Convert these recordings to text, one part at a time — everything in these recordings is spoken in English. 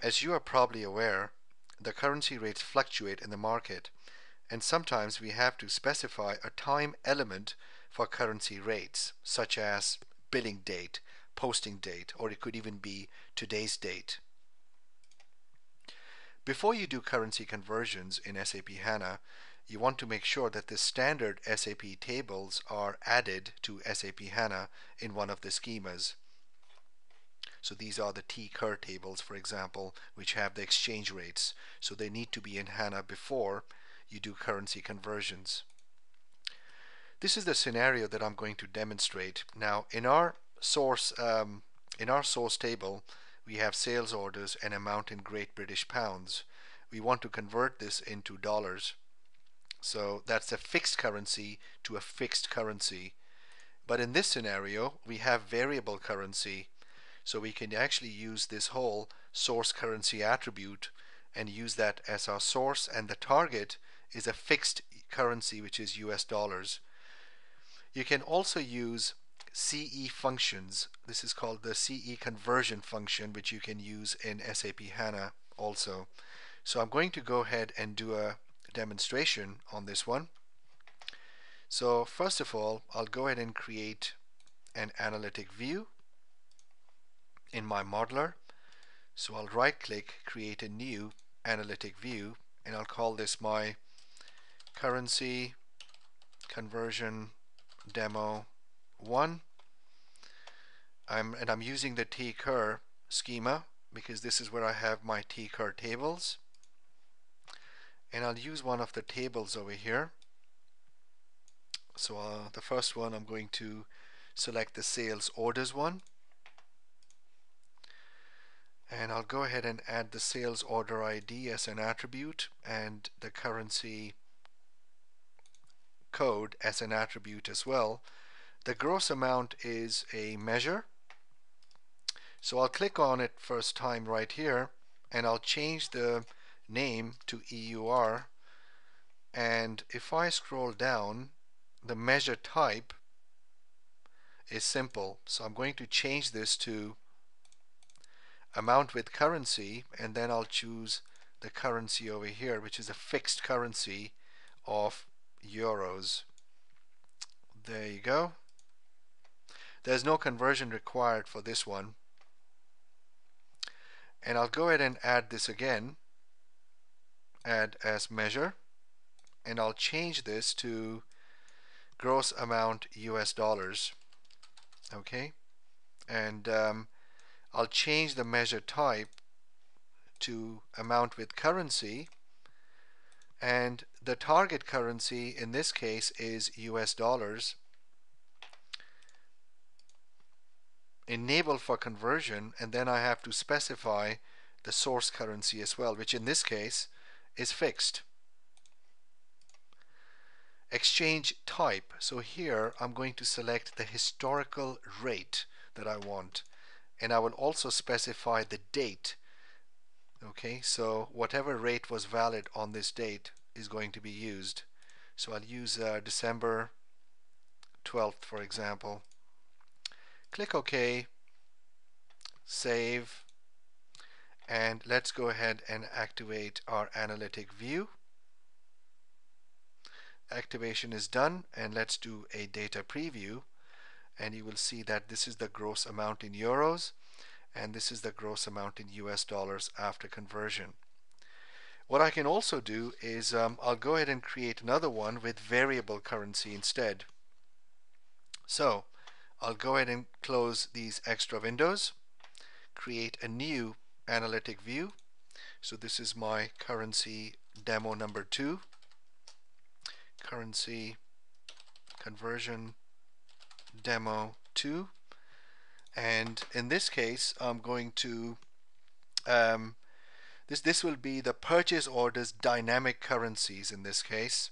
As you are probably aware, the currency rates fluctuate in the market, and sometimes we have to specify a time element for currency rates, such as billing date, posting date, or it could even be today's date. Before you do currency conversions in SAP HANA, you want to make sure that the standard SAP tables are added to SAP HANA in one of the schemas. So these are the T-Cur tables, for example, which have the exchange rates. So they need to be in HANA before you do currency conversions. This is the scenario that I'm going to demonstrate. Now, in our source, um, in our source table, we have sales orders and amount in Great British Pounds. We want to convert this into dollars. So that's a fixed currency to a fixed currency. But in this scenario, we have variable currency. So we can actually use this whole source currency attribute and use that as our source and the target is a fixed currency which is US dollars. You can also use CE functions. This is called the CE conversion function which you can use in SAP HANA also. So I'm going to go ahead and do a demonstration on this one. So first of all, I'll go ahead and create an analytic view in my modeler. So I'll right click, create a new analytic view, and I'll call this my currency conversion demo 1 I'm and I'm using the T-cur schema because this is where I have my T-cur tables. And I'll use one of the tables over here. So uh, the first one I'm going to select the sales orders one and I'll go ahead and add the sales order ID as an attribute and the currency code as an attribute as well. The gross amount is a measure. So I'll click on it first time right here and I'll change the name to EUR and if I scroll down the measure type is simple so I'm going to change this to amount with currency and then I'll choose the currency over here which is a fixed currency of euros. There you go. There's no conversion required for this one. And I'll go ahead and add this again add as measure and I'll change this to gross amount US dollars. Okay? And um, I'll change the measure type to amount with currency. And the target currency in this case is US dollars. Enable for conversion and then I have to specify the source currency as well which in this case is fixed. Exchange type. So here I'm going to select the historical rate that I want and I will also specify the date. Okay so whatever rate was valid on this date is going to be used. So I'll use uh, December 12th for example. Click OK. Save. And let's go ahead and activate our analytic view. Activation is done and let's do a data preview and you will see that this is the gross amount in euros and this is the gross amount in US dollars after conversion. What I can also do is um, I'll go ahead and create another one with variable currency instead. So I'll go ahead and close these extra windows, create a new analytic view. So this is my currency demo number two, currency conversion demo 2 and in this case I'm going to um, this this will be the purchase orders dynamic currencies in this case.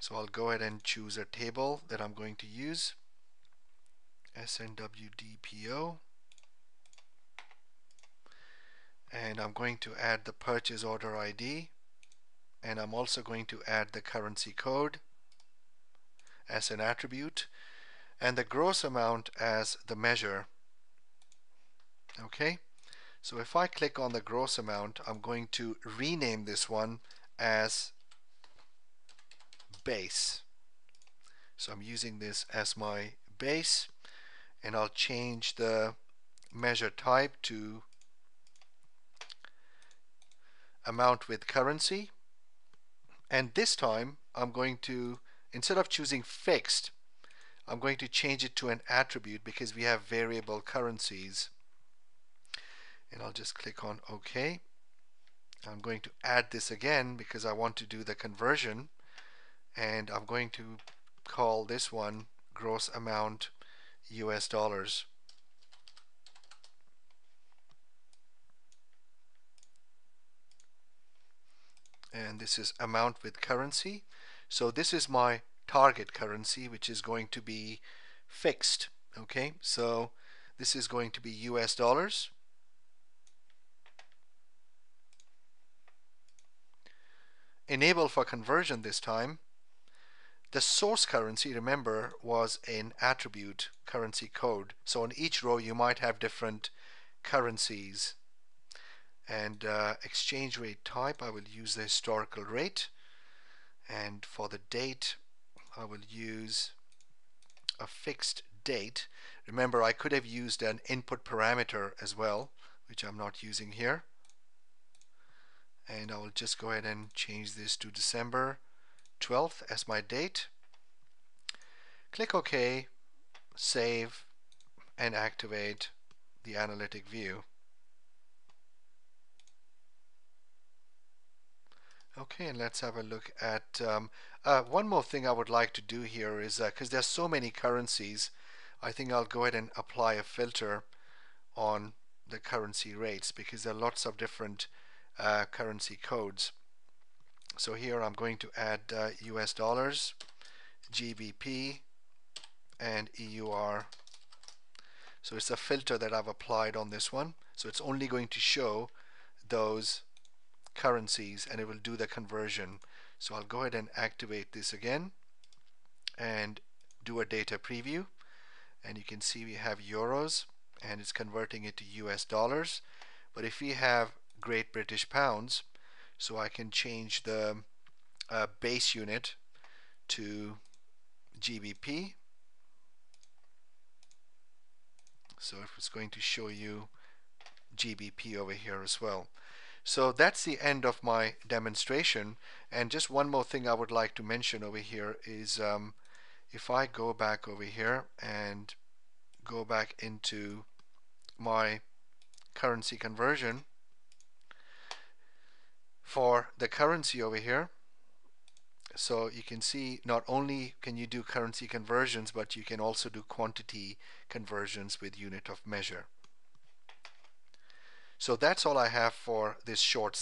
So I'll go ahead and choose a table that I'm going to use. SNWDPO and I'm going to add the purchase order ID and I'm also going to add the currency code as an attribute and the gross amount as the measure. Okay? So if I click on the gross amount, I'm going to rename this one as base. So I'm using this as my base and I'll change the measure type to amount with currency. And this time I'm going to instead of choosing fixed I'm going to change it to an attribute because we have variable currencies. And I'll just click on OK. I'm going to add this again because I want to do the conversion. And I'm going to call this one gross amount US dollars. And this is amount with currency. So this is my target currency which is going to be fixed okay? So this is going to be US dollars. Enable for conversion this time. The source currency remember was an attribute currency code. So on each row you might have different currencies. And uh, exchange rate type I will use the historical rate. And for the date I will use a fixed date. Remember I could have used an input parameter as well which I'm not using here. And I will just go ahead and change this to December 12th as my date. Click OK save and activate the analytic view Okay, and let's have a look at um, uh, one more thing I would like to do here is because uh, there's so many currencies I think I'll go ahead and apply a filter on the currency rates because there are lots of different uh, currency codes. So here I'm going to add US uh, dollars GBP and EUR so it's a filter that I've applied on this one. So it's only going to show those currencies and it will do the conversion. So I'll go ahead and activate this again and do a data preview. And you can see we have euros and it's converting it to US dollars. But if we have Great British pounds so I can change the uh, base unit to GBP so it's going to show you GBP over here as well so that's the end of my demonstration. And just one more thing I would like to mention over here is um, if I go back over here and go back into my currency conversion for the currency over here so you can see not only can you do currency conversions but you can also do quantity conversions with unit of measure so that's all I have for this short